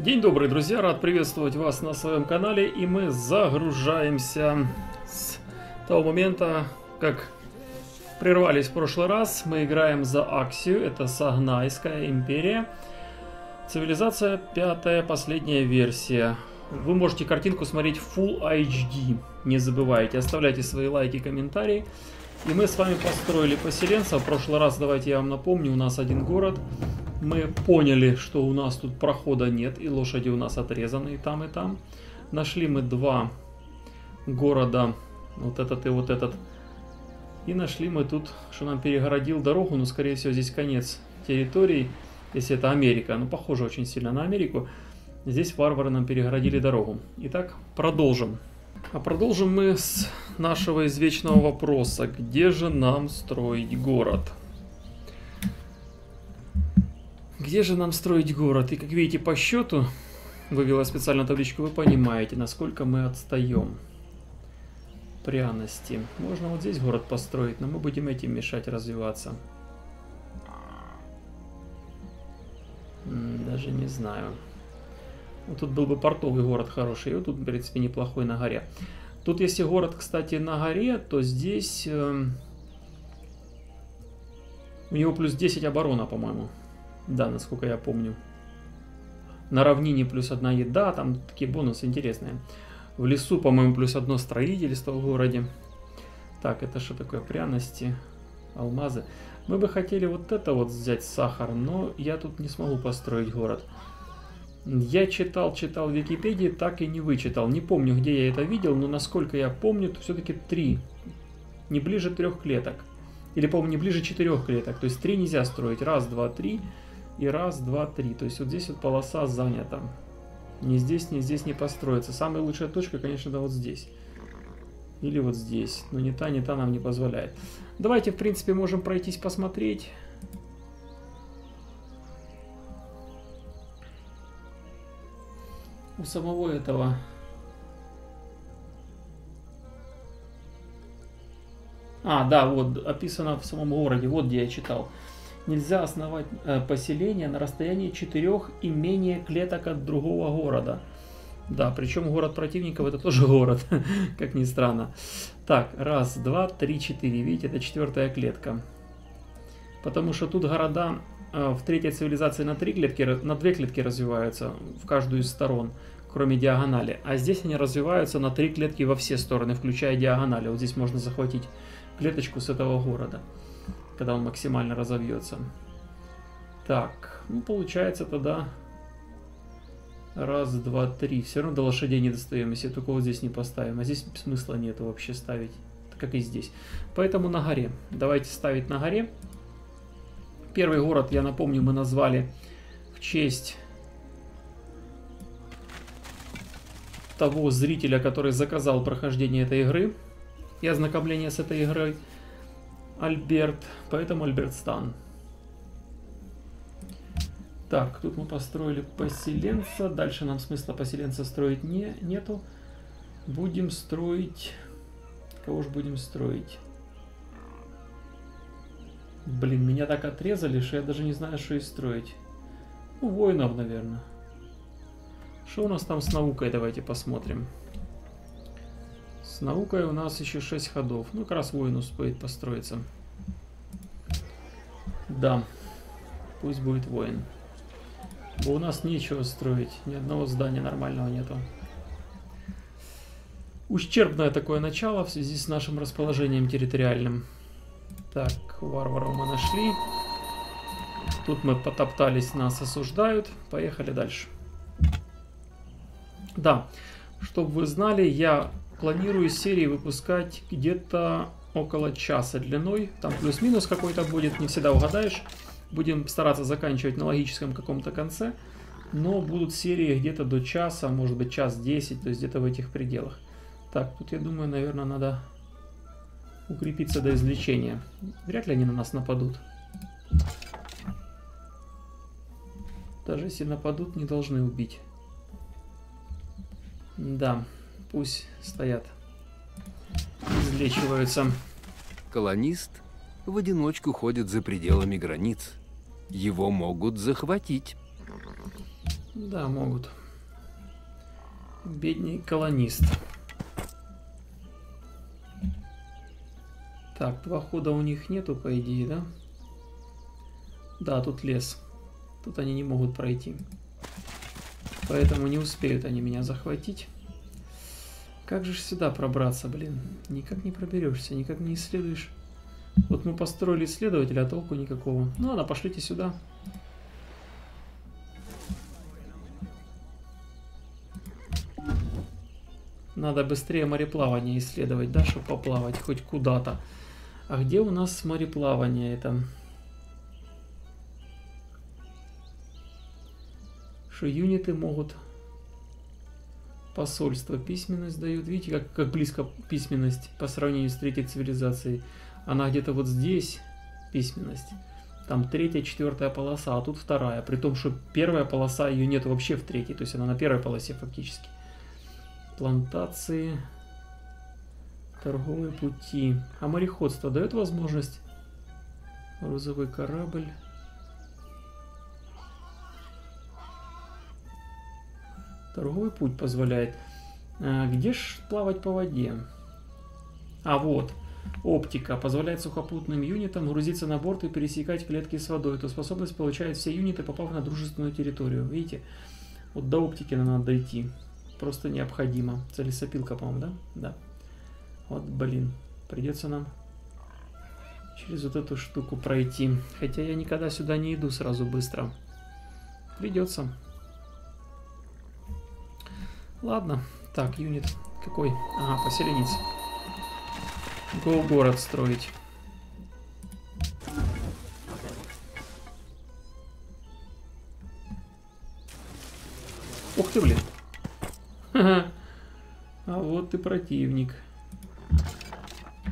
День добрый, друзья! Рад приветствовать вас на своем канале. И мы загружаемся с того момента, как прервались в прошлый раз. Мы играем за Аксию. Это Сагнайская империя. Цивилизация пятая, последняя версия. Вы можете картинку смотреть Full HD. Не забывайте, оставляйте свои лайки, комментарии. И мы с вами построили поселенца. В прошлый раз, давайте я вам напомню, у нас один город мы поняли, что у нас тут прохода нет, и лошади у нас отрезаны и там, и там. Нашли мы два города, вот этот и вот этот. И нашли мы тут, что нам перегородил дорогу, но скорее всего здесь конец территории, если это Америка. Ну, похоже очень сильно на Америку. Здесь варвары нам перегородили дорогу. Итак, продолжим. А продолжим мы с нашего извечного вопроса. Где же нам строить город? Где же нам строить город? И как видите по счету, вывела специально табличку, вы понимаете, насколько мы отстаем. Пряности. Можно вот здесь город построить, но мы будем этим мешать развиваться. Даже не знаю. Вот тут был бы портовый город хороший, и вот тут, в принципе, неплохой на горе. Тут, если город, кстати, на горе, то здесь... Э, у него плюс 10 оборона, по-моему. Да, насколько я помню. На равнине плюс одна еда, там такие бонусы интересные. В лесу, по-моему, плюс одно строительство в городе. Так, это что такое? Пряности, алмазы. Мы бы хотели вот это вот взять сахар, но я тут не смогу построить город. Я читал, читал в Википедии, так и не вычитал. Не помню, где я это видел, но насколько я помню, то все-таки три. Не ближе трех клеток. Или, по-моему, не ближе четырех клеток. То есть три нельзя строить. Раз, два, три и раз, два, три. То есть вот здесь вот полоса занята. Ни здесь, ни здесь не построится. Самая лучшая точка, конечно, да вот здесь. Или вот здесь. Но ни та, ни та нам не позволяет. Давайте, в принципе, можем пройтись посмотреть. У самого этого... А, да, вот, описано в самом городе. Вот где я читал нельзя основать э, поселение на расстоянии четырех и менее клеток от другого города. Да, причем город противников это тоже город, как ни странно. Так, раз, два, три, четыре. Видите, это четвертая клетка. Потому что тут города э, в третьей цивилизации на, три клетки, на две клетки развиваются в каждую из сторон, кроме диагонали. А здесь они развиваются на три клетки во все стороны, включая диагонали. Вот здесь можно захватить клеточку с этого города когда он максимально разовьется. Так, ну получается тогда раз, два, три. Все равно до лошадей не достаем, если только вот здесь не поставим. А здесь смысла нет вообще ставить, как и здесь. Поэтому на горе. Давайте ставить на горе. Первый город, я напомню, мы назвали в честь того зрителя, который заказал прохождение этой игры и ознакомление с этой игрой. Альберт, поэтому Альбертстан. Так, тут мы построили поселенца. Дальше нам смысла поселенца строить не, нету. Будем строить... Кого же будем строить? Блин, меня так отрезали, что я даже не знаю, что и строить. Ну, воинов, наверное. Что у нас там с наукой? Давайте посмотрим. С наукой у нас еще 6 ходов. Ну, как раз воин успеет построиться. Да. Пусть будет воин. Бо у нас нечего строить. Ни одного здания нормального нету. Ущербное такое начало в связи с нашим расположением территориальным. Так, варваров мы нашли. Тут мы потоптались, нас осуждают. Поехали дальше. Да, чтобы вы знали, я планирую серии выпускать где-то около часа длиной. Там плюс-минус какой-то будет, не всегда угадаешь. Будем стараться заканчивать на логическом каком-то конце. Но будут серии где-то до часа, может быть час 10, то есть где-то в этих пределах. Так, тут я думаю, наверное, надо укрепиться до извлечения. Вряд ли они на нас нападут. Даже если нападут, не должны убить. Да. Пусть стоят. Излечиваются. Колонист в одиночку ходит за пределами границ. Его могут захватить. Да, могут. Бедный колонист. Так, два хода у них нету, по идее, да? Да, тут лес. Тут они не могут пройти. Поэтому не успеют они меня захватить. Как же сюда пробраться, блин? Никак не проберешься, никак не исследуешь. Вот мы построили исследователя, а толку никакого. Ну ладно, пошлите сюда. Надо быстрее мореплавание исследовать, да, чтобы поплавать хоть куда-то. А где у нас мореплавание это? Что юниты могут посольство письменность дают. Видите, как, как близко письменность по сравнению с третьей цивилизацией. Она где-то вот здесь, письменность. Там третья, четвертая полоса, а тут вторая. При том, что первая полоса ее нет вообще в третьей. То есть она на первой полосе фактически. Плантации. Торговые пути. А мореходство дает возможность? Грузовой корабль. Торговый путь позволяет. А, где ж плавать по воде? А вот. Оптика позволяет сухопутным юнитам грузиться на борт и пересекать клетки с водой. Эту способность получают все юниты, попав на дружественную территорию. Видите? Вот до оптики нам надо дойти. Просто необходимо. Целесопилка, по-моему, да? Да. Вот, блин, придется нам через вот эту штуку пройти. Хотя я никогда сюда не иду сразу быстро. Придется. Ладно. Так, юнит какой? Ага, поселенец. Го город строить. Ух ты, блин. А вот и противник.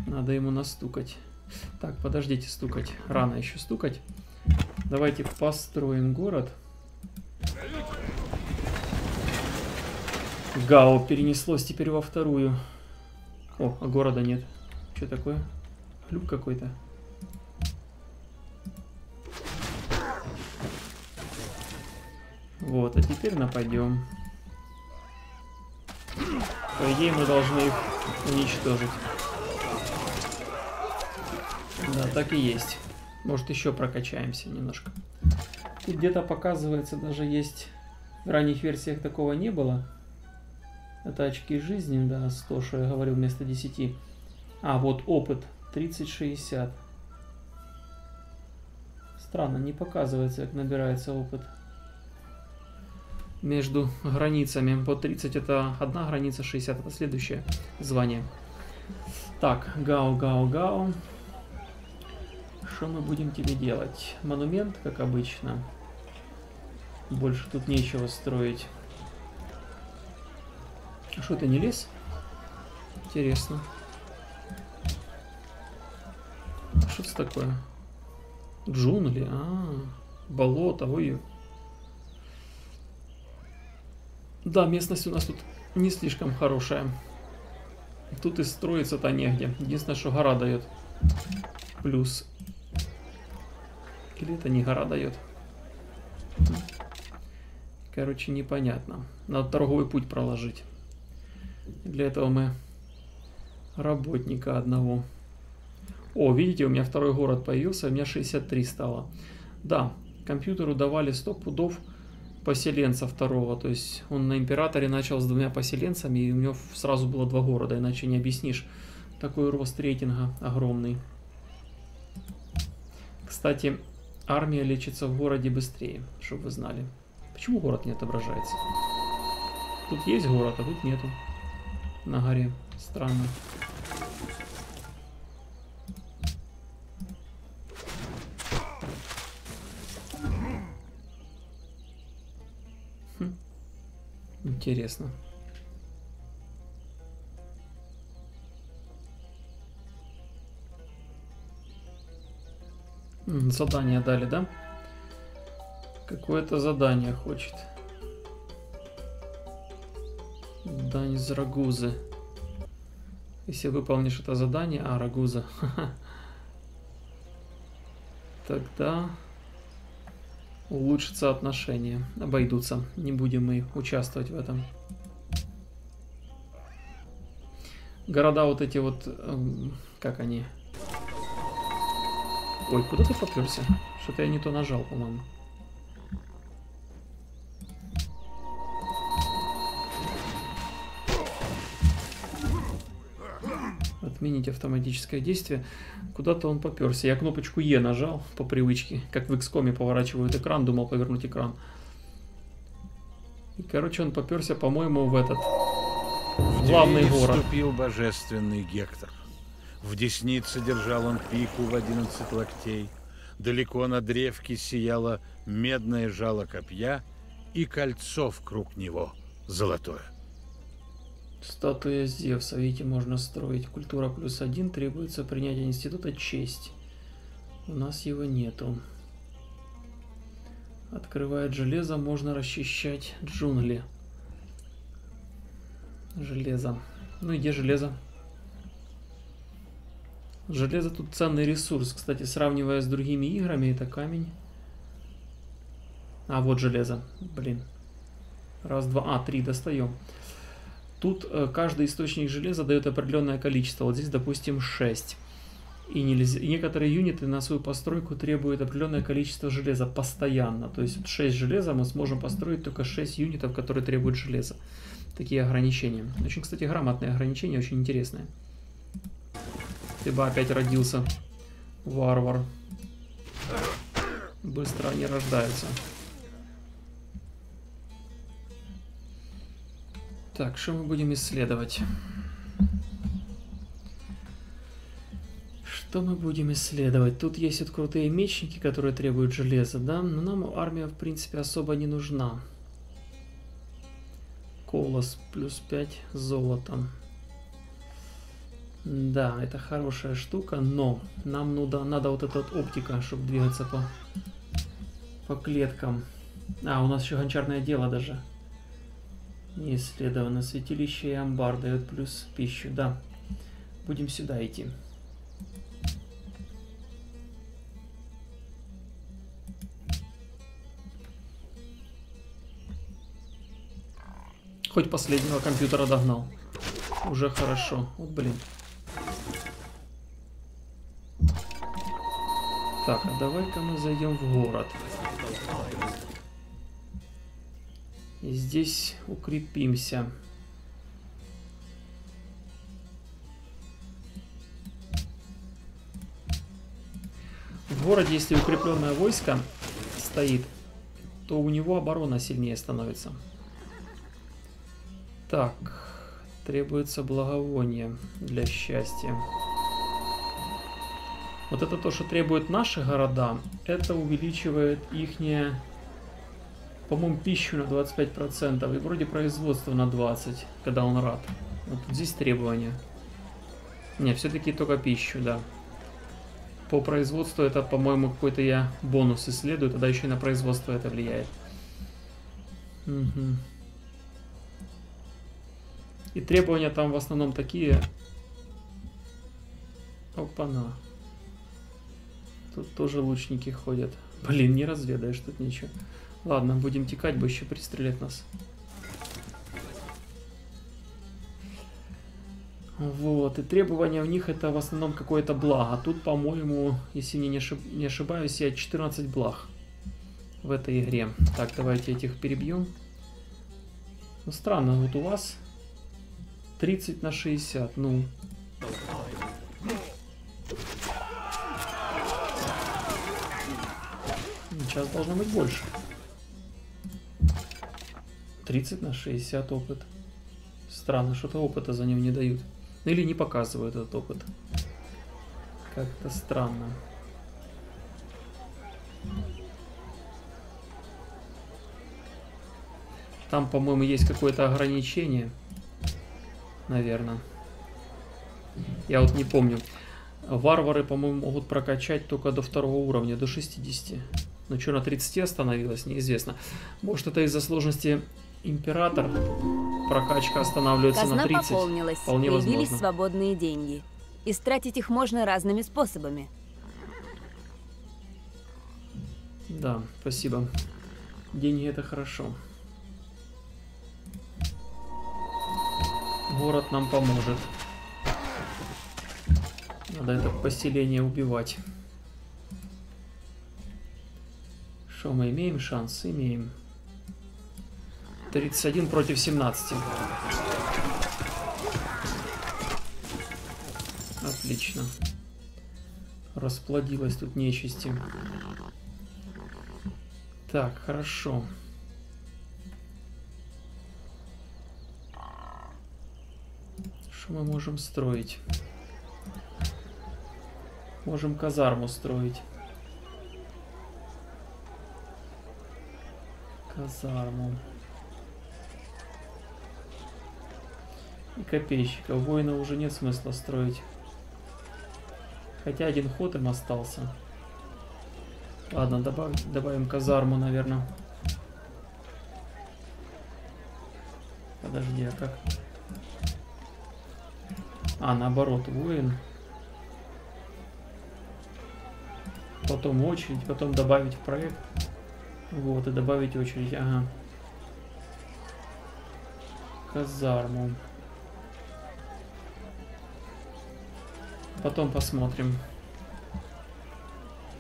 Надо ему настукать. Так, подождите стукать. Рано еще стукать. Давайте построим город. Гао перенеслось теперь во вторую. О, а города нет. Что такое? Люк какой-то. Вот, а теперь нападем. По идее мы должны их уничтожить. Да, так и есть. Может, еще прокачаемся немножко. Тут где-то показывается, даже есть... В ранних версиях такого не было. Это очки жизни, да, 100, что я говорил, вместо 10. А, вот опыт, 30-60. Странно, не показывается, как набирается опыт. Между границами. По 30 это одна граница, 60 это следующее звание. Так, гао, гао, гао. Что мы будем тебе делать? Монумент, как обычно. Больше тут нечего строить. А что это не лес? Интересно. Что это такое? Джунгли, а, -а, -а болото, ой. Да, местность у нас тут не слишком хорошая. Тут и строиться-то негде. Единственное, что гора дает. Плюс или это не гора дает? Короче, непонятно. Надо торговый путь проложить. Для этого мы работника одного. О, видите, у меня второй город появился, у меня 63 стало. Да, компьютеру давали 100 пудов поселенца второго. То есть он на императоре начал с двумя поселенцами, и у него сразу было два города, иначе не объяснишь. Такой рост рейтинга огромный. Кстати, Армия лечится в городе быстрее, чтобы вы знали. Почему город не отображается? Тут есть город, а тут нету. На горе. Странно. Хм. Интересно. Задание дали, да? Какое-то задание хочет. Дань из Рагузы. Если выполнишь это задание... А, Рагуза. Тогда... улучшатся отношения. Обойдутся. Не будем мы участвовать в этом. Города вот эти вот... Эм, как они? Ой, куда ты поперся? Что-то я не то нажал, по-моему. Отменить автоматическое действие. Куда-то он поперся. Я кнопочку Е нажал по привычке. Как в XCOM поворачивают экран, думал повернуть экран. И, короче, он поперся, по-моему, в этот... В главный город. вступил божественный Гектор. В деснице держал он пику в одиннадцать локтей. Далеко на древке сияло медное жало копья и кольцо в круг него золотое. Статуя Зевса. Видите, можно строить. Культура плюс один. Требуется принятие института честь. У нас его нету. Открывает железо. Можно расчищать джунгли. Железо. Ну и где железо? Железо тут ценный ресурс. Кстати, сравнивая с другими играми, это камень. А, вот железо. Блин. Раз, два, а, три достаем. Тут э, каждый источник железа дает определенное количество. Вот здесь, допустим, 6. И, нельзя, и некоторые юниты на свою постройку требуют определенное количество железа постоянно. То есть 6 железа мы сможем построить только 6 юнитов, которые требуют железа. Такие ограничения. Очень, кстати, грамотные ограничения, очень интересные. Ты бы опять родился, варвар. Быстро они рождаются. Так, что мы будем исследовать? Что мы будем исследовать? Тут есть вот крутые мечники, которые требуют железа, да? Но нам армия, в принципе, особо не нужна. Колос плюс 5 золотом. Да, это хорошая штука, но нам надо, надо вот эта вот оптика, чтобы двигаться по, по клеткам. А, у нас еще гончарное дело даже. Не исследовано. Святилище и амбар дает плюс пищу. Да. Будем сюда идти. Хоть последнего компьютера догнал. Уже хорошо. Вот блин. Так, а давай-ка мы зайдем в город. И здесь укрепимся. В городе, если укрепленное войско стоит, то у него оборона сильнее становится. Так, требуется благовоние для счастья. Вот это то, что требуют наши города, это увеличивает ихнее по-моему, пищу на 25% и вроде производство на 20%, когда он рад. Вот здесь требования. Не, все-таки только пищу, да. По производству это, по-моему, какой-то я бонус исследую, тогда еще и на производство это влияет. Угу. И требования там в основном такие. Опа-на. Тут тоже лучники ходят. Блин, не разведаешь тут ничего. Ладно, будем текать, бы еще пристрелять нас. Вот, и требования у них это в основном какое-то благо. Тут, по-моему, если не, ошиб... не ошибаюсь, я 14 благ в этой игре. Так, давайте этих перебьем. Ну, странно, вот у вас 30 на 60, ну... Сейчас должно быть больше. 30 на 60 опыт. Странно, что-то опыта за него не дают. Или не показывают этот опыт. Как-то странно. Там, по-моему, есть какое-то ограничение. Наверное. Я вот не помню. Варвары, по-моему, могут прокачать только до второго уровня, до 60. Но что на 30 остановилось, неизвестно. Может, это из-за сложности император, прокачка останавливается Казна на 30. пополнилась, Вполне появились возможно. свободные деньги. Истратить их можно разными способами. Да, спасибо. Деньги это хорошо. Город нам поможет. Надо это поселение убивать. Что мы имеем шанс? Имеем. 31 против 17. Отлично. Расплодилась тут нечисти. Так, хорошо. Что мы можем строить? Можем казарму строить. Казарму. Копейщика. Воина уже нет смысла строить. Хотя один ход им остался. Ладно, добав, добавим казарму, наверное. Подожди, а как? А, наоборот, воин. Потом очередь, потом добавить в проект. Вот, и добавить очередь, ага. Казарму. Потом посмотрим.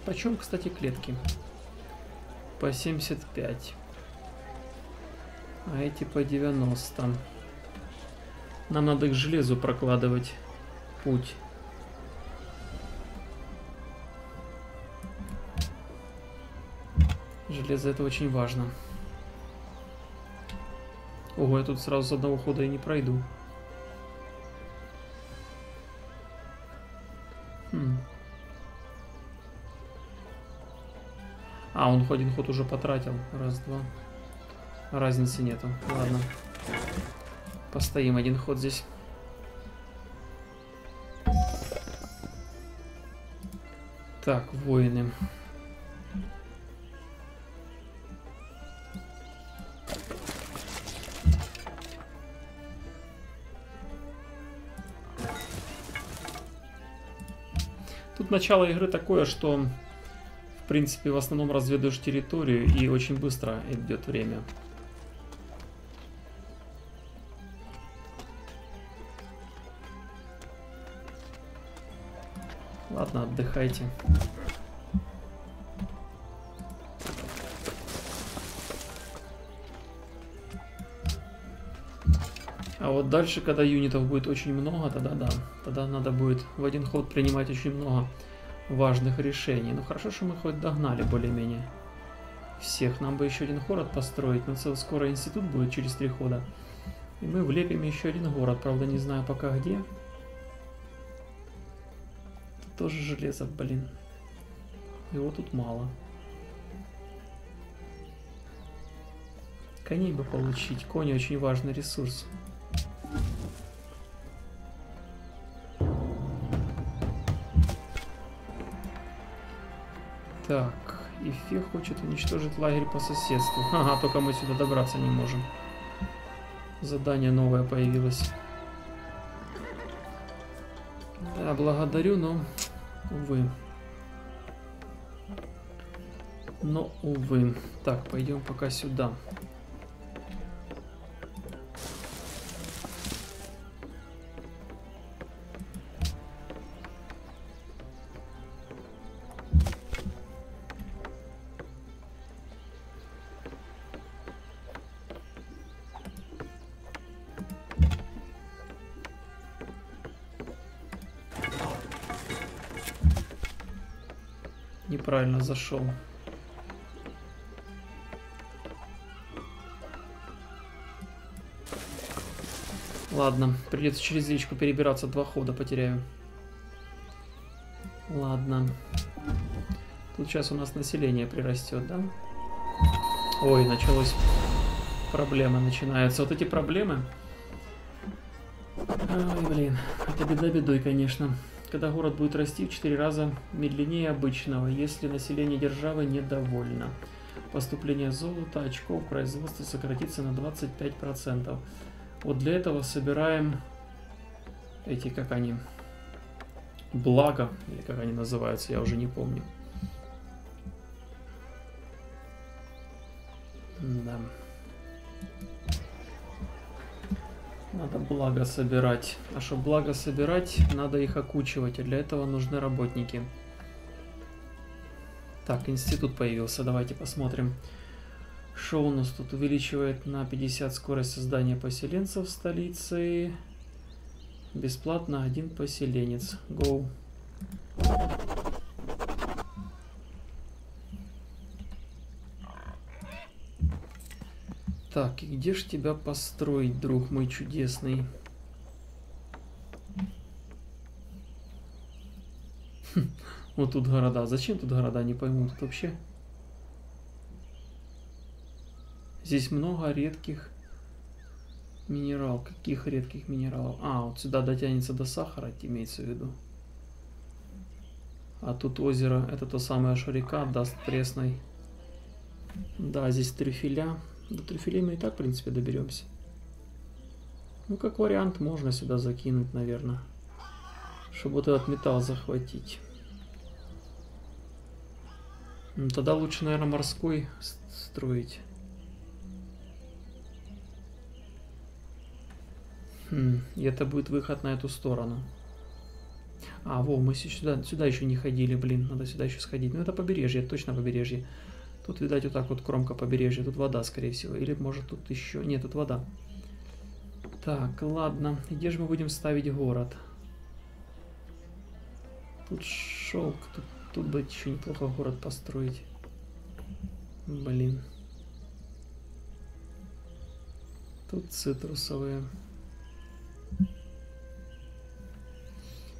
Почем, кстати, клетки? По 75. А эти по 90. Нам надо к железу прокладывать путь. Железо это очень важно. Ого, я тут сразу с одного хода и не пройду. А, он один ход уже потратил. Раз, два. Разницы нету. Ладно. Постоим один ход здесь. Так, воины. Тут начало игры такое, что в принципе в основном разведываешь территорию и очень быстро идет время. Ладно, отдыхайте. А вот дальше, когда юнитов будет очень много, тогда да. Тогда надо будет в один ход принимать очень много важных решений. Ну хорошо, что мы хоть догнали более-менее всех. Нам бы еще один город построить, но целый скоро институт будет через три хода. И мы влепим еще один город, правда не знаю пока где. Тут тоже железо, блин. Его тут мало. Коней бы получить. Кони очень важный ресурс. Так, Ифе хочет уничтожить лагерь по соседству. Ага, только мы сюда добраться не можем. Задание новое появилось. Да, благодарю, но, увы. Но, увы. Так, пойдем пока сюда. Неправильно зашел. Ладно, придется через речку перебираться, два хода потеряю. Ладно. Тут сейчас у нас население прирастет, да? Ой, началось проблемы начинаются. Вот эти проблемы. Ой, блин, это беда бедой, конечно когда город будет расти в 4 раза медленнее обычного, если население державы недовольно. Поступление золота, очков, производства сократится на 25%. Вот для этого собираем эти, как они, благо, или как они называются, я уже не помню. Благо собирать. А чтобы благо собирать, надо их окучивать. А для этого нужны работники. Так, институт появился. Давайте посмотрим. Что у нас тут увеличивает на 50 скорость создания поселенцев в столице. Бесплатно один поселенец. Go. Так, и где ж тебя построить, друг мой чудесный? Хм, вот тут города. Зачем тут города, не пойму. Тут вообще... Здесь много редких минерал. Каких редких минералов? А, вот сюда дотянется до сахара, имеется в виду. А тут озеро, это то самое, что река даст пресной. Да, здесь трюфеля. До трюфелей мы и так, в принципе, доберемся. Ну, как вариант, можно сюда закинуть, наверное. Чтобы вот этот металл захватить. Ну, тогда лучше, наверное, морской строить. Хм, и это будет выход на эту сторону. А, во, мы сюда, сюда еще не ходили, блин, надо сюда еще сходить. Ну, это побережье, точно побережье. Тут, видать, вот так вот кромка побережья. Тут вода, скорее всего. Или, может, тут еще... Нет, тут вода. Так, ладно. Где же мы будем ставить город? Тут шелк. Тут, тут бы еще неплохо город построить. Блин. Тут цитрусовые.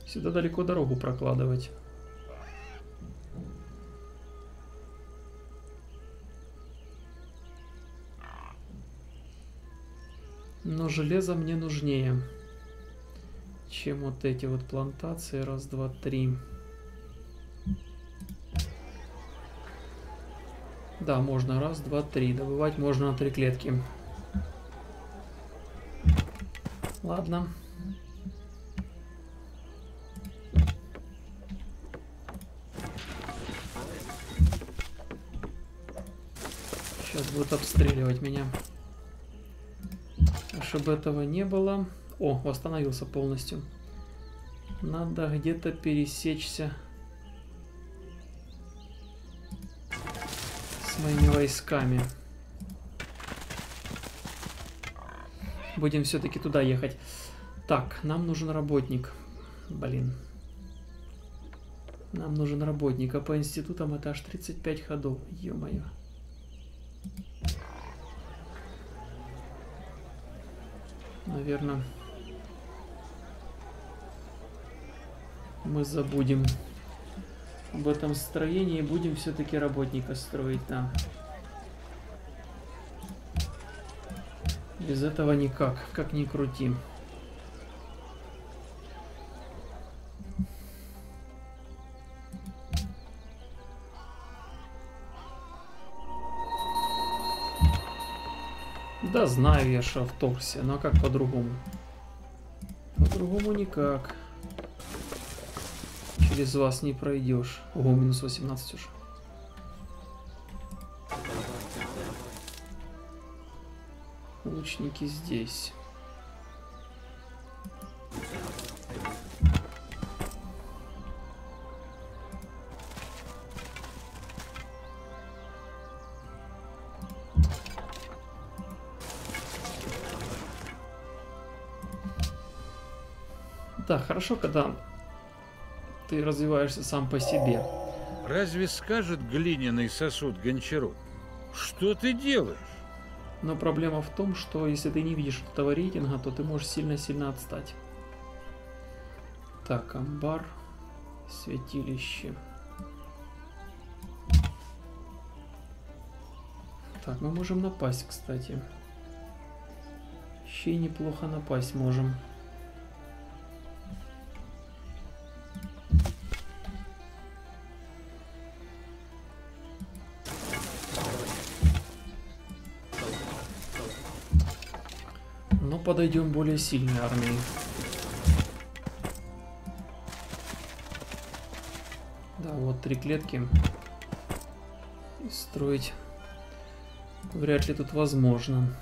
Сюда далеко дорогу прокладывать. Но железо мне нужнее, чем вот эти вот плантации. Раз, два, три. Да, можно раз, два, три. Добывать можно на три клетки. Ладно. Сейчас будут обстреливать меня чтобы этого не было... О, восстановился полностью. Надо где-то пересечься войсками. Будем все-таки туда ехать. Так, нам нужен работник. Блин. Нам нужен работник, а по институтам это аж 35 ходов. Ё-моё. наверное, мы забудем об этом строении. Будем все-таки работника строить, да. Без этого никак, как ни крути. Да знаю я, что вторгся, но как по-другому? По-другому никак. Через вас не пройдешь. Ого, минус 18 уже. Лучники здесь. Да, хорошо, когда ты развиваешься сам по себе. Разве скажет глиняный сосуд Гончару? Что ты делаешь? Но проблема в том, что если ты не видишь этого рейтинга, то ты можешь сильно-сильно отстать. Так, амбар, святилище. Так, мы можем напасть, кстати. Еще и неплохо напасть можем. Подойдем более сильной армией. Да, вот три клетки. И строить Вряд ли тут возможно.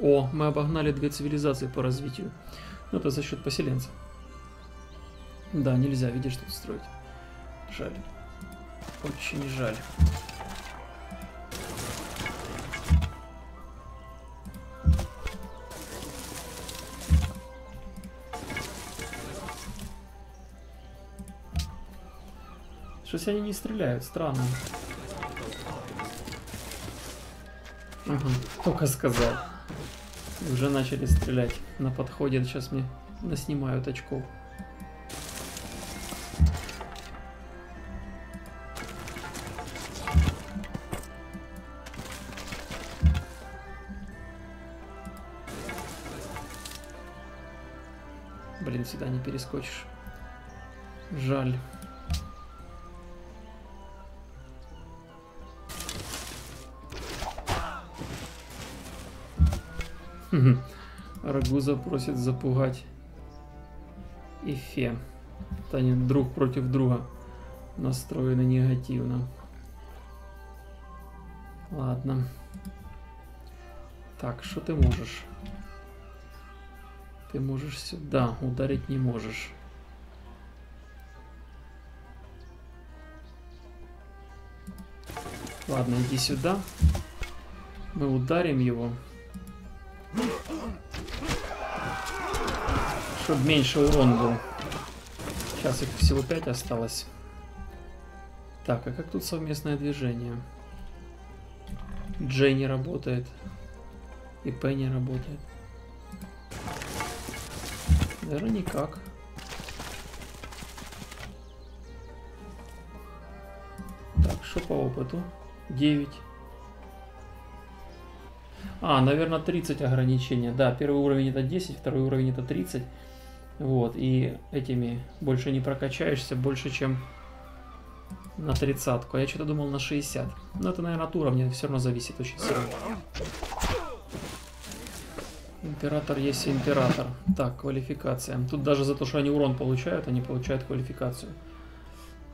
О, мы обогнали две цивилизации по развитию. Ну, это за счет поселенцев. Да, нельзя, видишь, тут строить. Жаль. Очень жаль. Что-то они не стреляют, странно. Угу, только сказал. Уже начали стрелять. На подходе сейчас мне наснимают очков. Блин, сюда не перескочишь. Жаль. Рагуза просит запугать Ифе. Они друг против друга настроены негативно. Ладно. Так, что ты можешь? Ты можешь сюда, ударить не можешь. Ладно, иди сюда. Мы ударим его. Чтобы меньше урон был. Сейчас их всего 5 осталось. Так, а как тут совместное движение? Джей не работает. И П не работает. Наверное, никак. Так, что по опыту? 9. А, наверное, 30 ограничения. Да, первый уровень это 10, второй уровень это 30. Вот, и этими больше не прокачаешься, больше, чем на тридцатку. Я что-то думал на 60. Но это, наверное, от уровня все равно зависит очень сильно. Император есть император. Так, квалификация. Тут даже за то, что они урон получают, они получают квалификацию.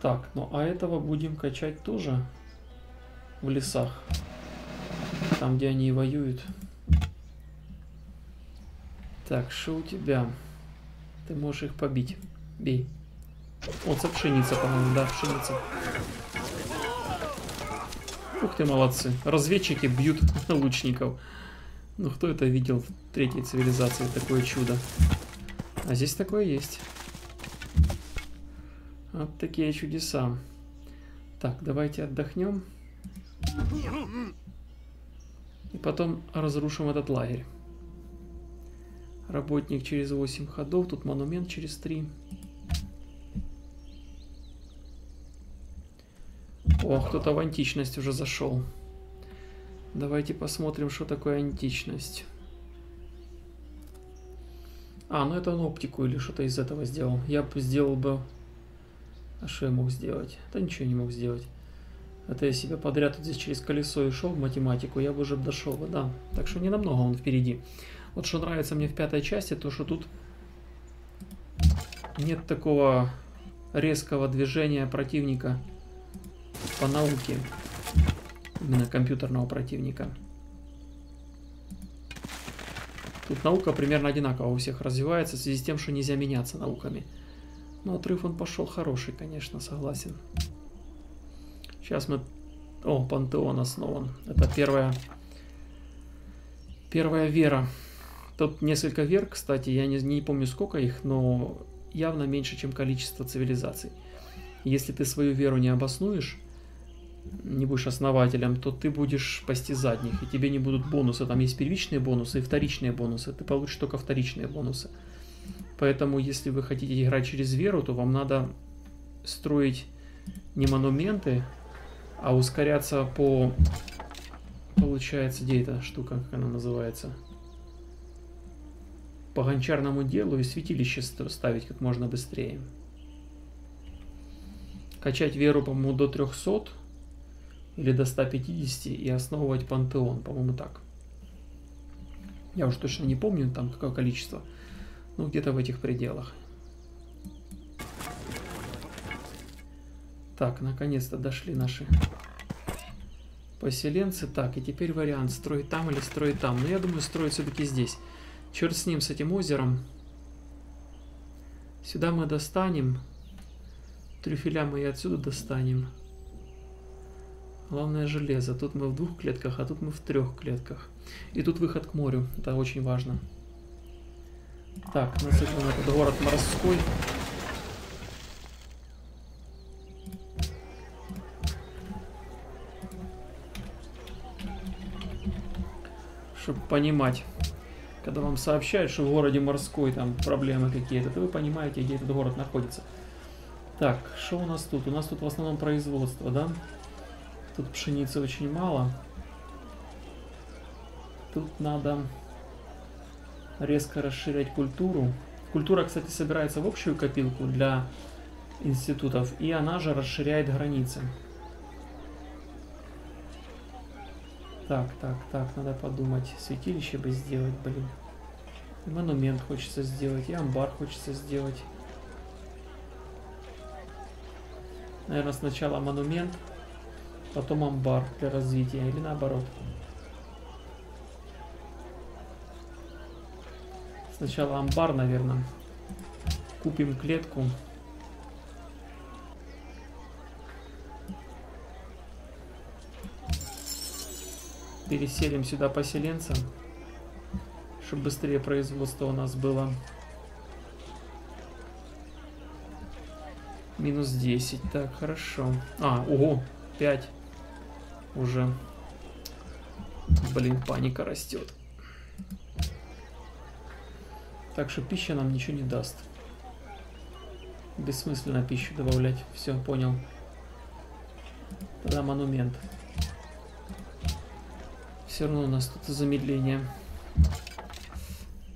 Так, ну а этого будем качать тоже в лесах. Там, где они и воюют. Так, что у тебя? Ты можешь их побить. Бей. О, это пшеница, по-моему, да, пшеница. Ух ты, молодцы. Разведчики бьют лучников. Ну, кто это видел в третьей цивилизации, такое чудо? А здесь такое есть. Вот такие чудеса. Так, давайте отдохнем. И потом разрушим этот лагерь. Работник через 8 ходов. Тут монумент через 3. О, кто-то в античность уже зашел. Давайте посмотрим, что такое античность. А, ну это он оптику или что-то из этого сделал. Я бы сделал бы... А что я мог сделать? Да ничего не мог сделать. Это я себя подряд вот здесь через колесо и шел в математику, я бы уже дошел бы, да. Так что не намного он впереди. Вот что нравится мне в пятой части, то что тут нет такого резкого движения противника по науке. Именно компьютерного противника. Тут наука примерно одинаково у всех развивается в связи с тем, что нельзя меняться науками. Но отрыв он пошел хороший, конечно, согласен. Сейчас мы... О, пантеон основан. Это первая... Первая вера. Тут несколько вер, кстати, я не, не помню сколько их, но явно меньше, чем количество цивилизаций. Если ты свою веру не обоснуешь, не будешь основателем, то ты будешь пасти задних, и тебе не будут бонусы. Там есть первичные бонусы и вторичные бонусы. Ты получишь только вторичные бонусы. Поэтому, если вы хотите играть через веру, то вам надо строить не монументы, а ускоряться по... Получается, где эта штука, как она называется? По гончарному делу и святилище ставить как можно быстрее. Качать веру, по-моему, до 300 или до 150 и основывать пантеон, по-моему, так. Я уж точно не помню, там какое количество. Ну, где-то в этих пределах. Так, наконец-то дошли наши Поселенцы. Так, и теперь вариант, строить там или строить там. Но я думаю, строить все-таки здесь. Черт с ним, с этим озером. Сюда мы достанем. Трюфеля мы и отсюда достанем. Главное железо. Тут мы в двух клетках, а тут мы в трех клетках. И тут выход к морю. Это очень важно. Так, насыпем этот город морской. Чтобы понимать, когда вам сообщают, что в городе морской там проблемы какие-то, то вы понимаете, где этот город находится. Так, что у нас тут? У нас тут в основном производство, да? Тут пшеницы очень мало. Тут надо резко расширять культуру. Культура, кстати, собирается в общую копилку для институтов, и она же расширяет границы. Так, так, так, надо подумать. Святилище бы сделать, блин. И монумент хочется сделать, и амбар хочется сделать. Наверное, сначала монумент, потом амбар для развития, или наоборот. Сначала амбар, наверное. Купим клетку. Переселим сюда поселенцам, чтобы быстрее производство у нас было. Минус 10. Так, хорошо. А, ого, 5. Уже. Блин, паника растет. Так что пища нам ничего не даст. Бессмысленно пищу добавлять. Все, понял. Тогда монумент. Все равно у нас тут замедление.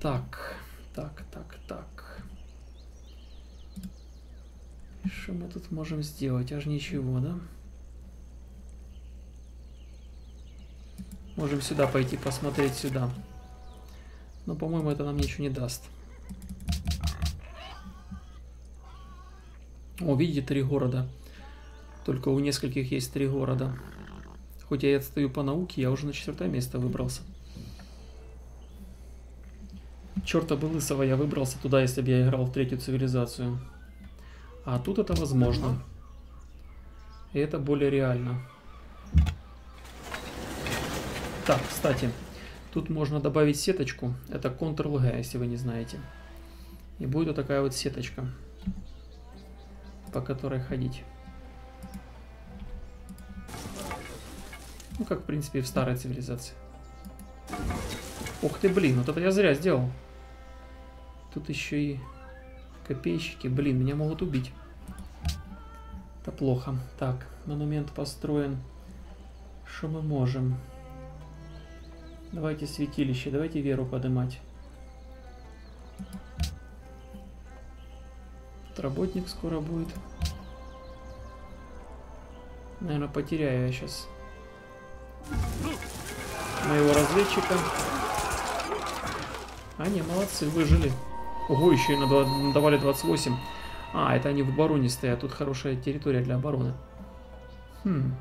Так, так, так, так. Что мы тут можем сделать? Аж ничего, да? Можем сюда пойти посмотреть сюда. Но, по-моему, это нам ничего не даст. О, видите, три города. Только у нескольких есть три города. Хоть я и отстаю по науке, я уже на четвертое место выбрался. Черта бы лысого я выбрался туда, если бы я играл в третью цивилизацию. А тут это возможно. И это более реально. Так, кстати, Тут можно добавить сеточку. Это Ctrl-G, если вы не знаете. И будет вот такая вот сеточка, по которой ходить. Ну, как, в принципе, и в старой цивилизации. Ух ты, блин, вот это я зря сделал. Тут еще и копейщики. Блин, меня могут убить. Это плохо. Так, монумент построен. Что мы можем? Давайте святилище, давайте веру поднимать. Работник скоро будет. Наверное, потеряю я сейчас моего разведчика. А, молодцы, выжили. Ого, еще и надавали 28. А, это они в обороне стоят. Тут хорошая территория для обороны. Хм.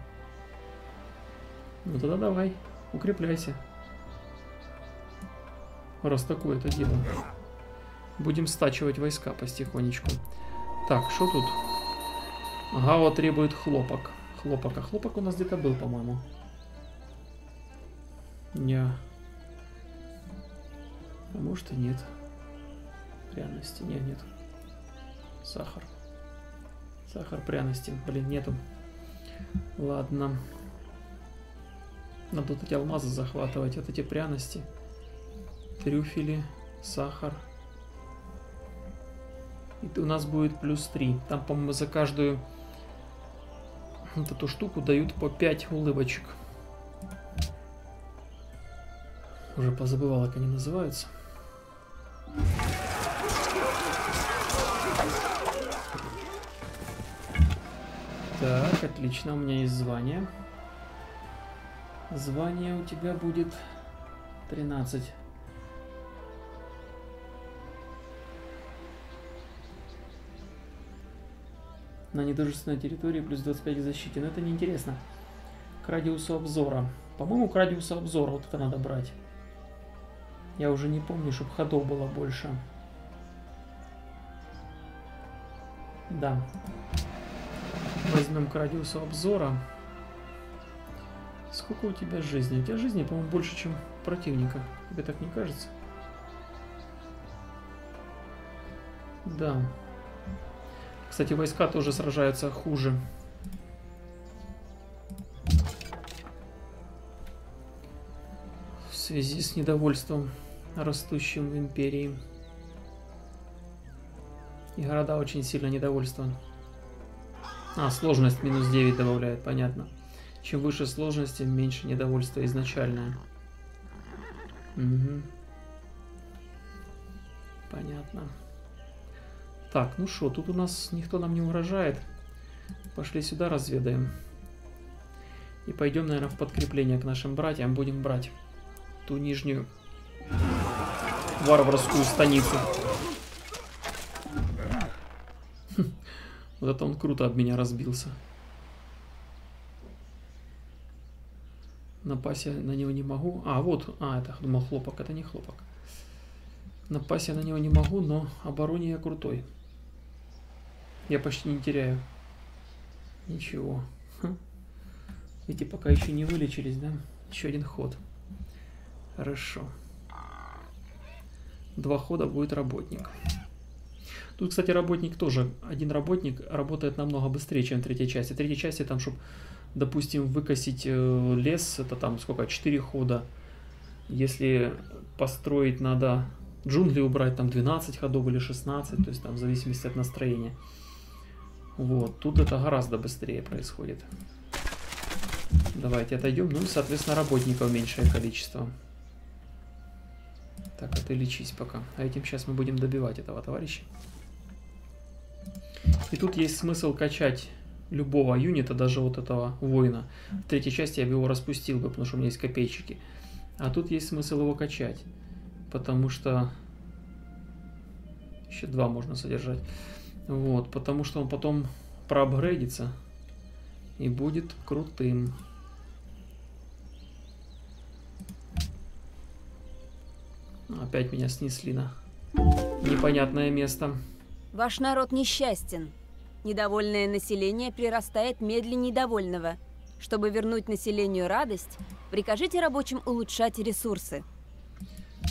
Ну тогда давай, укрепляйся раз такое это дело. Будем стачивать войска постихонечку. Так, что тут? Гао требует хлопок. Хлопок. А хлопок у нас где-то был, по-моему. Не. А может и нет. Пряности. Нет, нет. Сахар. Сахар, пряности. Блин, нету. Ладно. Надо вот эти алмазы захватывать, вот эти пряности трюфели, сахар. И у нас будет плюс 3. Там, по-моему, за каждую вот эту штуку дают по 5 улыбочек. Уже позабывал, как они называются. Так, отлично, у меня есть звание. Звание у тебя будет 13. на недружественной территории плюс 25 к защите. Но это неинтересно. к радиусу обзора. По-моему, к радиусу обзора вот это надо брать. Я уже не помню, чтобы ходов было больше. Да. Возьмем к радиусу обзора. Сколько у тебя жизни? У тебя жизни, по-моему, больше, чем противника. Тебе так не кажется? Да. Кстати, войска тоже сражаются хуже. В связи с недовольством, растущим в империи. И города очень сильно недовольствованы. А, сложность минус 9 добавляет, понятно. Чем выше сложность, тем меньше недовольство изначальное. Угу. Понятно. Так, ну что, тут у нас никто нам не угрожает. Пошли сюда разведаем. И пойдем, наверное, в подкрепление к нашим братьям. Будем брать ту нижнюю варварскую станицу. Вот это он круто об меня разбился. Напасть я на него не могу. А, вот. А, это думал хлопок. Это не хлопок. Напасть я на него не могу, но обороне я крутой. Я почти не теряю. Ничего. Хм. Эти пока еще не вылечились, да? Еще один ход. Хорошо. Два хода будет работник. Тут, кстати, работник тоже. Один работник работает намного быстрее, чем в третьей части. В третьей части там, чтобы, допустим, выкосить э, лес, это там сколько? Четыре хода. Если построить надо джунгли убрать, там 12 ходов или 16, то есть там в зависимости от настроения. Вот, тут это гораздо быстрее происходит. Давайте отойдем. Ну и, соответственно, работников меньшее количество. Так, а ты лечись пока. А этим сейчас мы будем добивать этого товарища. И тут есть смысл качать любого юнита, даже вот этого воина. В третьей части я бы его распустил бы, потому что у меня есть копейчики. А тут есть смысл его качать. Потому что... Еще два можно содержать. Вот, потому что он потом проапгрейдится и будет крутым. Опять меня снесли на непонятное место. Ваш народ несчастен. Недовольное население прирастает медленнее довольного. Чтобы вернуть населению радость, прикажите рабочим улучшать ресурсы.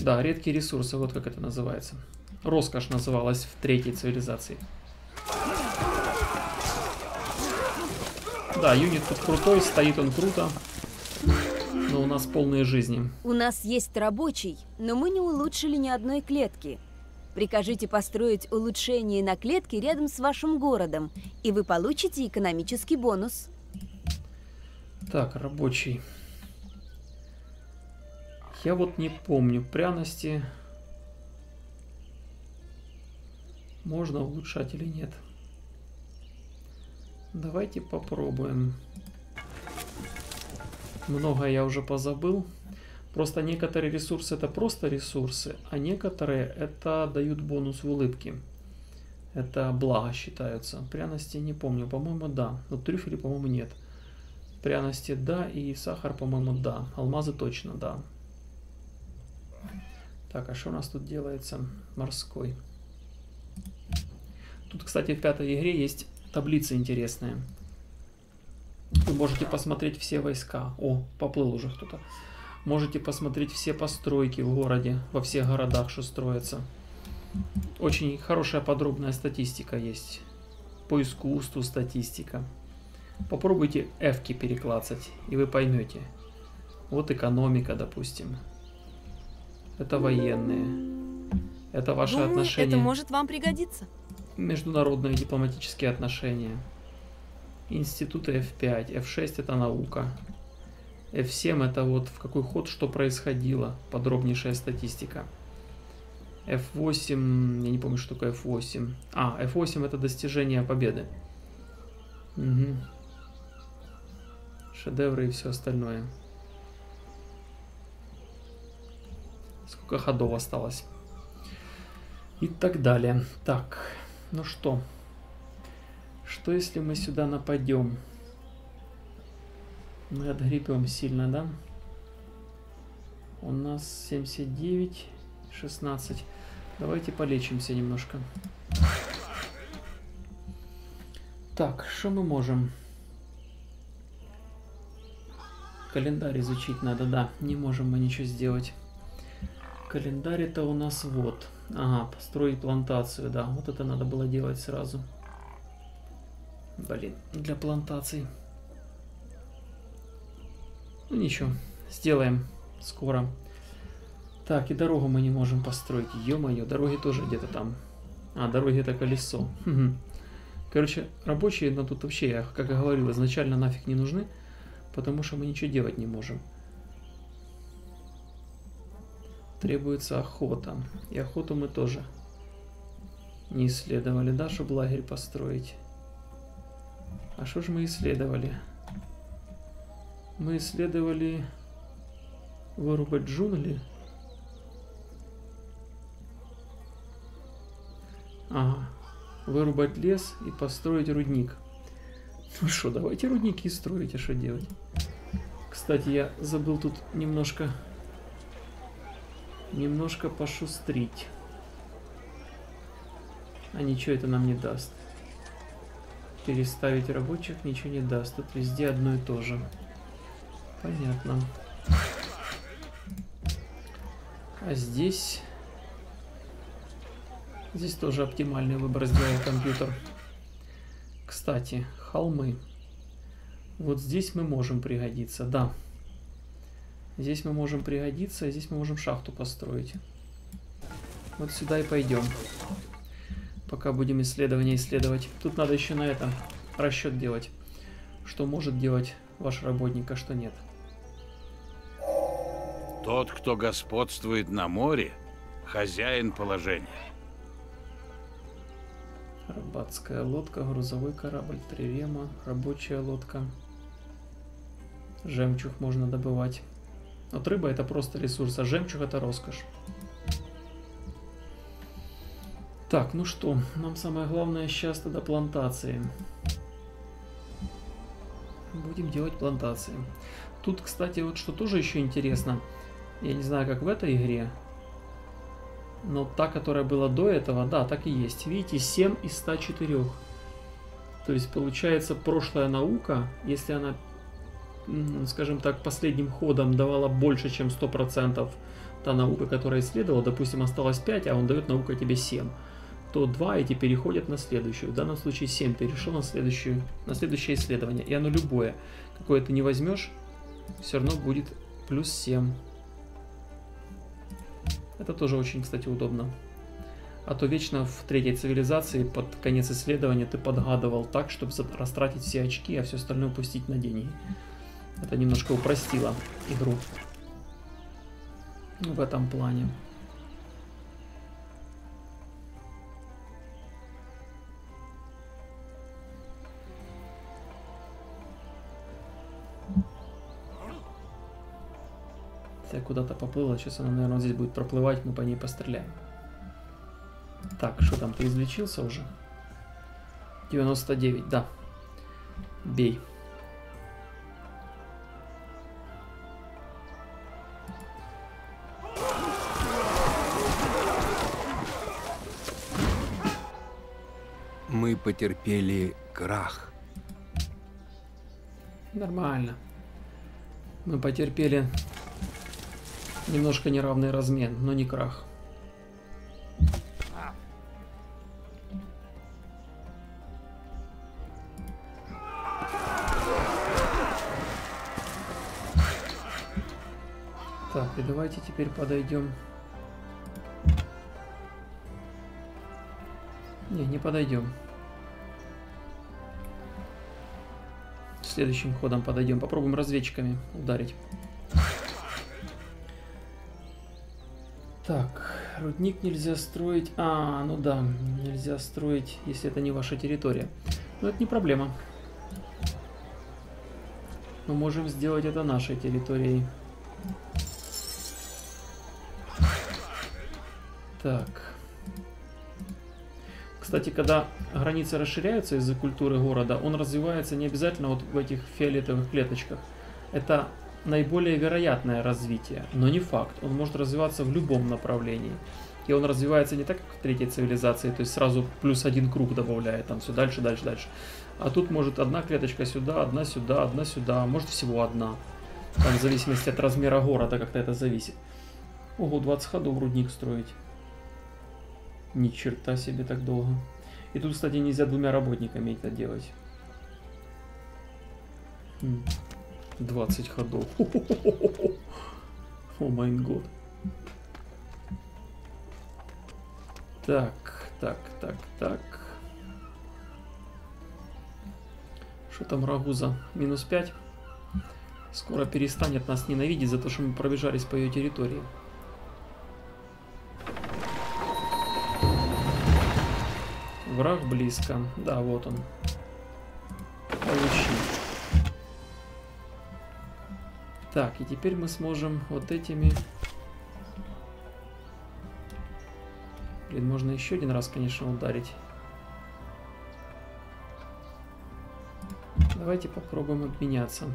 Да, редкие ресурсы, вот как это называется. Роскошь называлась в третьей цивилизации. Да, юнит тут крутой, стоит он круто. Но у нас полные жизни. У нас есть рабочий, но мы не улучшили ни одной клетки. Прикажите построить улучшение на клетке рядом с вашим городом, и вы получите экономический бонус. Так, рабочий. Я вот не помню, пряности можно улучшать или нет. Давайте попробуем. Много я уже позабыл. Просто некоторые ресурсы это просто ресурсы, а некоторые это дают бонус в улыбке. Это благо считаются. Пряности не помню, по-моему, да. Но трюфели, по-моему, нет. Пряности да, и сахар, по-моему, да. Алмазы точно, да. Так, а что у нас тут делается? Морской. Тут, кстати, в пятой игре есть таблица интересная. Вы можете посмотреть все войска. О, поплыл уже кто-то. Можете посмотреть все постройки в городе, во всех городах, что строятся. Очень хорошая подробная статистика есть. По искусству статистика. Попробуйте F переклацать, и вы поймете. Вот экономика, допустим. Это военные. Это ваши Думаю, отношения. это может вам пригодиться. Международные дипломатические отношения. Институты F5. F6 это наука. F7 это вот в какой ход что происходило. Подробнейшая статистика. F8, я не помню, что такое F8. А, F8 это достижение победы. Угу. Шедевры и все остальное. Сколько ходов осталось. И так далее. Так, ну что? Что если мы сюда нападем? Мы отгребем сильно, да? У нас 79, 16. Давайте полечимся немножко. Так, что мы можем? Календарь изучить надо, да. Не можем мы ничего сделать. Календарь это у нас вот. Ага, построить плантацию, да. Вот это надо было делать сразу. Блин, для плантаций. Ну ничего, сделаем скоро. Так, и дорогу мы не можем построить. Ё-моё, дороги тоже где-то там. А, дороги это колесо. Короче, рабочие но тут вообще, я, как я говорил, изначально нафиг не нужны, потому что мы ничего делать не можем. Требуется охота. И охоту мы тоже не исследовали, да, чтобы лагерь построить. А что же мы исследовали? Мы исследовали вырубать джунгли. Ага. Вырубать лес и построить рудник. Ну что, давайте рудники строить, а что делать? Кстати, я забыл тут немножко... Немножко пошустрить. А ничего это нам не даст. Переставить рабочих ничего не даст. Тут везде одно и то же. Понятно. А здесь... Здесь тоже оптимальный выбор сделал компьютер. Кстати, холмы. Вот здесь мы можем пригодиться, да. Здесь мы можем пригодиться, здесь мы можем шахту построить. Вот сюда и пойдем. Пока будем исследования исследовать. Тут надо еще на этом расчет делать. Что может делать ваш работник, а что нет. Тот, кто господствует на море, хозяин положения. Рыбацкая лодка, грузовой корабль, трирема, рабочая лодка. Жемчуг можно добывать. Вот рыба это просто ресурс, а жемчуг это роскошь. Так, ну что, нам самое главное сейчас тогда плантации. Будем делать плантации. Тут, кстати, вот что тоже еще интересно. Я не знаю, как в этой игре, но та, которая была до этого, да, так и есть. Видите, 7 из 104. То есть получается прошлая наука, если она, скажем так, последним ходом давала больше, чем 100%, та наука, которая исследовала, допустим, осталось 5, а он дает наука тебе 7, то 2 эти переходят на следующую. В данном случае 7 перешел на, следующую, на следующее исследование. И оно любое, какое ты не возьмешь, все равно будет плюс 7. Это тоже очень, кстати, удобно. А то вечно в третьей цивилизации под конец исследования ты подгадывал так, чтобы растратить все очки, а все остальное пустить на деньги. Это немножко упростило игру. В этом плане. Я куда-то поплыла, сейчас она, наверное, здесь будет проплывать, мы по ней постреляем. Так, что там, ты излечился уже? 99, да. Бей. Мы потерпели крах. Нормально. Мы потерпели Немножко неравный размен, но не крах. Так, и давайте теперь подойдем. Не, не подойдем. Следующим ходом подойдем. Попробуем разведчиками ударить. Так, рудник нельзя строить... А, ну да, нельзя строить, если это не ваша территория. Но это не проблема. Мы можем сделать это нашей территорией. Так. Кстати, когда границы расширяются из-за культуры города, он развивается не обязательно вот в этих фиолетовых клеточках. это наиболее вероятное развитие, но не факт. Он может развиваться в любом направлении. И он развивается не так, как в третьей цивилизации, то есть сразу плюс один круг добавляет, там все дальше, дальше, дальше. А тут может одна клеточка сюда, одна сюда, одна сюда, а может всего одна. Там в зависимости от размера города как-то это зависит. Ого, 20 ходов рудник строить. Ни черта себе так долго. И тут, кстати, нельзя двумя работниками это делать. 20 ходов. О май год. Так, так, так, так. Что там Рагуза? Минус 5. Скоро перестанет нас ненавидеть за то, что мы пробежались по ее территории. Враг близко. Да, вот он. Так, и теперь мы сможем вот этими... Блин, можно еще один раз, конечно, ударить. Давайте попробуем обменяться.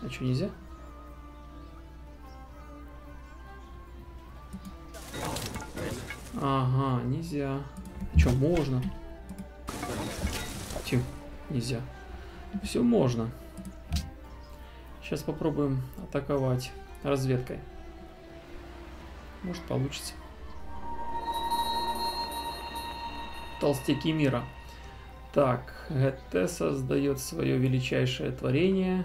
А что, нельзя? Ага, нельзя. А что, можно? Тю, нельзя. Все можно. Сейчас попробуем атаковать разведкой. Может получится. Толстяки мира. Так, ГТ создает свое величайшее творение.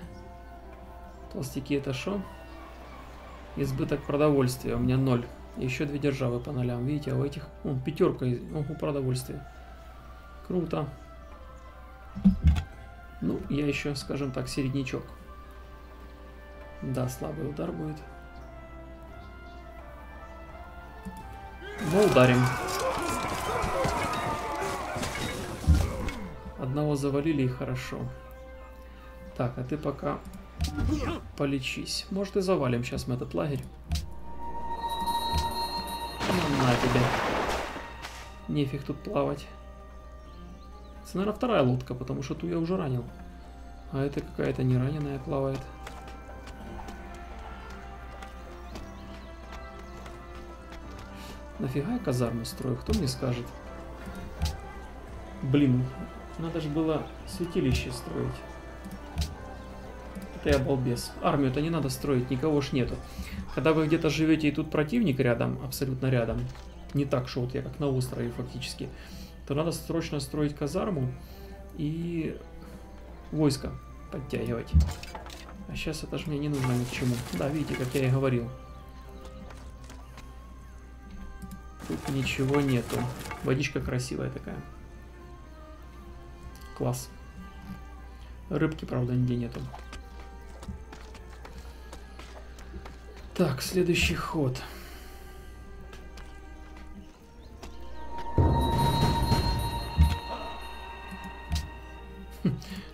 Толстяки это что? Избыток продовольствия. У меня ноль. Еще две державы по нолям. Видите, а у этих... О, пятерка у продовольствия. Круто. Ну, я еще, скажем так, середнячок. Да, слабый удар будет. Ну, ударим. Одного завалили и хорошо. Так, а ты пока полечись. Может и завалим сейчас мы этот лагерь. Ну, на тебе. Нефиг тут плавать. Это, наверное, вторая лодка, потому что ту я уже ранил. А это какая-то не раненая плавает. Нафига я казарму строю? Кто мне скажет? Блин, надо же было святилище строить. Это я балбес. Армию-то не надо строить, никого ж нету. Когда вы где-то живете и тут противник рядом, абсолютно рядом, не так, что вот я как на острове фактически, то надо срочно строить казарму и войско подтягивать. А сейчас это же мне не нужно ни к чему. Да, видите, как я и говорил. Тут ничего нету. Водичка красивая такая. Класс. Рыбки, правда, нигде нету. Так, следующий ход.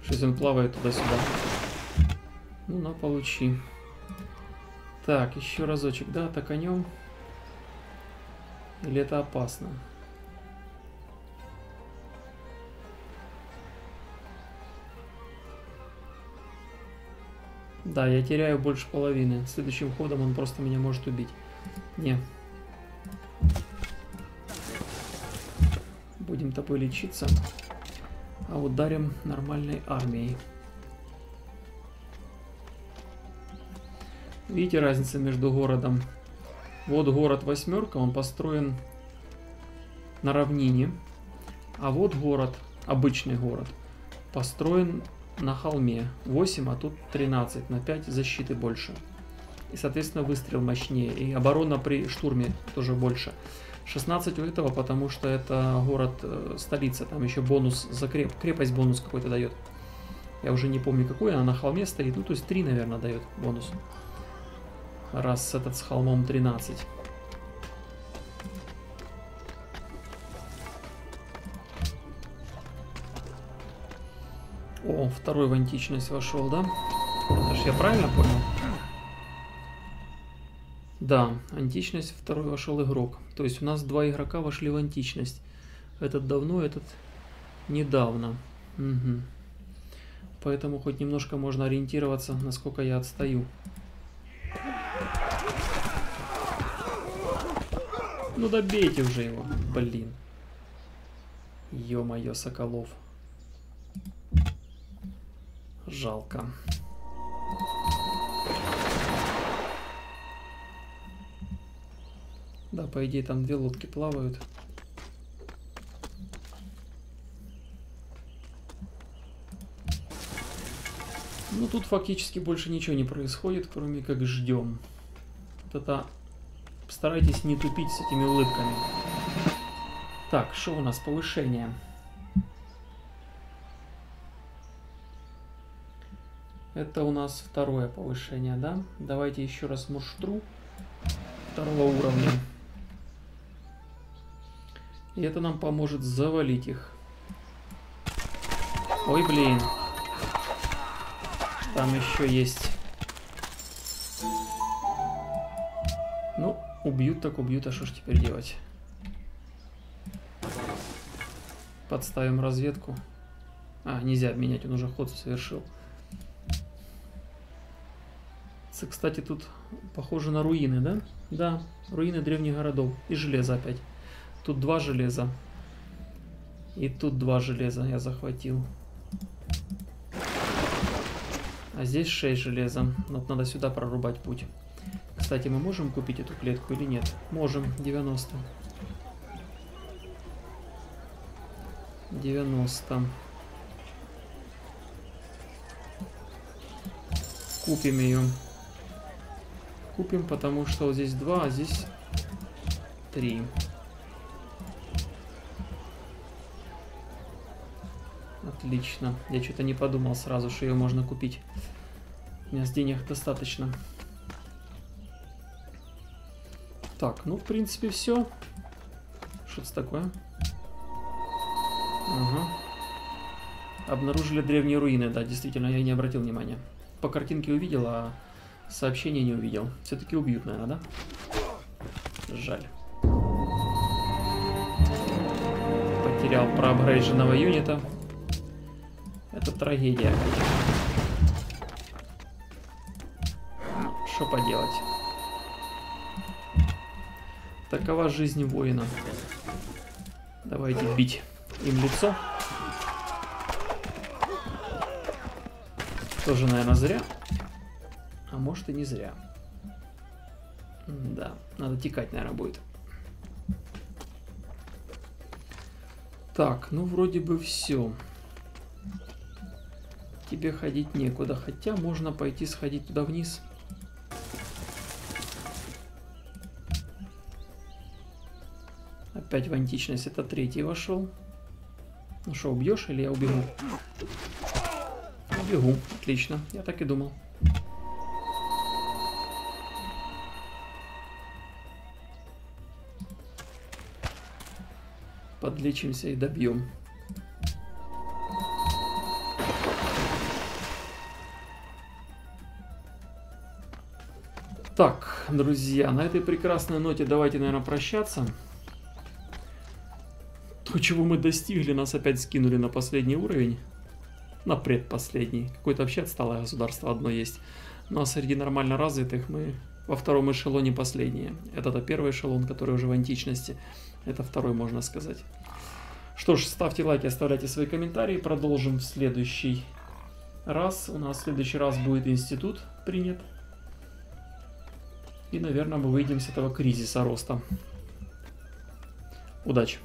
Что он плавает туда-сюда. Ну, на, получи. Так, еще разочек, да, атаканем. Или это опасно? Да, я теряю больше половины. Следующим ходом он просто меня может убить. Не. Будем тобой лечиться. А ударим нормальной армией. Видите разницу между городом? Вот город восьмерка, он построен на равнине. А вот город, обычный город, построен на холме 8, а тут 13, на 5 защиты больше. И, соответственно, выстрел мощнее. И оборона при штурме тоже больше. 16 у этого, потому что это город э, столица. Там еще бонус за креп... крепость бонус какой-то дает. Я уже не помню какой, она на холме стоит. Ну, то есть 3, наверное, дает бонус. Раз этот с холмом 13. О, второй в античность вошел, да? Это ж я правильно понял? Да, античность второй вошел игрок. То есть у нас два игрока вошли в античность. Этот давно, этот недавно. Угу. Поэтому хоть немножко можно ориентироваться, насколько я отстаю. Ну добейте уже его, блин. Ё-моё, Соколов. Жалко. Да, по идее там две лодки плавают. Ну тут фактически больше ничего не происходит, кроме как ждем. Вот это... Постарайтесь не тупить с этими улыбками. Так, что у нас? Повышение. Это у нас второе повышение, да? Давайте еще раз муштру второго уровня. И это нам поможет завалить их. Ой, блин. Там еще есть. Ну, убьют так убьют, а что ж теперь делать? Подставим разведку. А, нельзя обменять, он уже ход совершил. Кстати, тут похоже на руины, да? Да, руины древних городов. И железо опять. Тут два железа. И тут два железа я захватил. А здесь 6 железа. Вот надо сюда прорубать путь. Кстати, мы можем купить эту клетку или нет? Можем. 90. 90. Купим ее. Купим, потому что вот здесь 2, а здесь 3. Отлично. Я что-то не подумал сразу, что ее можно купить. Меня с денег достаточно. Так, ну, в принципе, все. Что это такое? Ага. Обнаружили древние руины, да, действительно, я не обратил внимания. По картинке увидел, а сообщения не увидел. Все-таки убьют, наверное, да? Жаль. Потерял проапгрейдженного юнита. Это трагедия, конечно. Что поделать? Такова жизнь воина. Давайте бить им лицо. Тоже, наверное, зря. А может и не зря. Да, надо текать, наверное, будет. Так, ну вроде бы все тебе ходить некуда. Хотя можно пойти сходить туда вниз. Опять в античность. Это третий вошел. Ну что, убьешь или я убегу? Убегу. Отлично. Я так и думал. Подлечимся и добьем. Так, друзья, на этой прекрасной ноте давайте, наверное, прощаться. То, чего мы достигли, нас опять скинули на последний уровень. На предпоследний. Какое-то вообще отсталое государство одно есть. Ну а среди нормально развитых мы во втором эшелоне последние. Это первый эшелон, который уже в античности. Это второй, можно сказать. Что ж, ставьте лайки, оставляйте свои комментарии. Продолжим в следующий раз. У нас в следующий раз будет институт принят. И, наверное, мы выйдем с этого кризиса роста. Удачи!